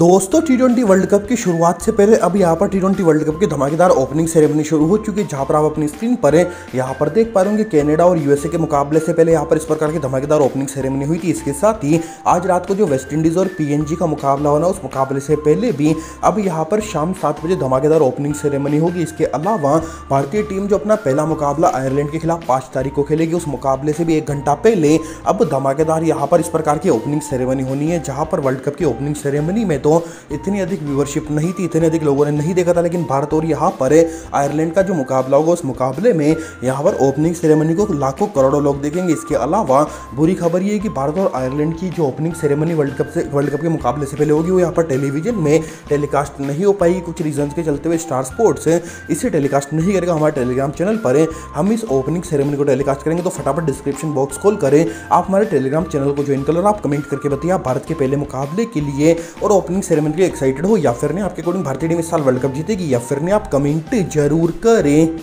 दोस्तों T twenty world cup की शुरुआत से पहले अब यहाँ पर टी ट्वेंटी वर्ल्ड कप की धमाकेदार ओपनिंग सेरेमनी शुरू हो चुकी है, जहाँ पर आप अपनी स्क्रीन पर हैं, यहाँ पर देख पा रहे होंगे कनाडा और यूएसए के मुकाबले से पहले यहाँ पर इस प्रकार की धमाकेदार ओपनिंग सेरेमनी हुई थी। इसके साथ ही आज रात को जो वेस्ट इंडीज और पीएनजी का मुकाबला होना, उस मुकाबले से पहले भी अब यहाँ पर शाम सात बजे धमाकेदार ओपनिंग सेरेमनी होगी। इसके अलावा भारतीय टीम जो अपना पहला मुकाबला आयरलैंड के खिलाफ पाँच तारीख को खेलेगी, उस मुकाबले से भी एक घंटा पहले अब धमाकेदार यहाँ पर इस प्रकार की ओपनिंग सेरेमनी होनी है, जहाँ पर वर्ल्ड कप की ओपनिंग सेरेमनी में तो इतनी अधिक व्यूवरशिप नहीं थी, इतने अधिक लोगों ने नहीं देखा था, लेकिन भारत और यहाँ पर आयरलैंड का जो मुकाबला होगा, उस मुकाबले में यहाँ पर ओपनिंग सेरेमनी को लाखों करोड़ों लोग देखेंगे। इसके अलावा बुरी खबर ये है कि भारत और आयरलैंड की जो ओपनिंग सेरेमनी वर्ल्ड कप से वर्ल्ड कप के मुकाबले से पहले होगी, वो यहाँ पर टेलीविज़न में टेलीकास्ट नहीं हो पाई। कुछ रीजन के चलते हुए स्टार स्पोर्ट्स इसे टेलीकास्ट नहीं करेगा। हमारे टेलीग्राम चैनल पर हम इस ओपनिंग सेरेमनी को टेलीकास्ट करेंगे तो फटाफट डिस्क्रिप्शन बॉक्स खोल करें आप हमारे टेलीग्राम चैनल को ज्वाइन कर लो आप कमेंट करके बताइए, आप भारत के पहले मुकाबले के लिए और ओपनिंग सेरेमनी के लिए एक्साइटेड हो या फिर ने आपके अकॉर्डिंग भारतीय टीम इस साल वर्ल्ड कप जीतेगी या फिर ने आप कमेंट ज़रूर करें।